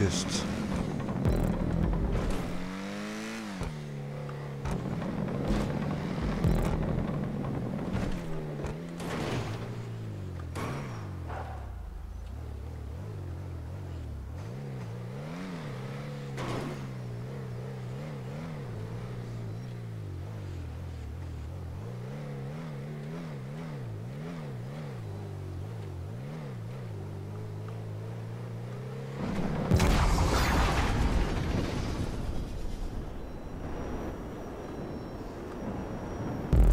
Just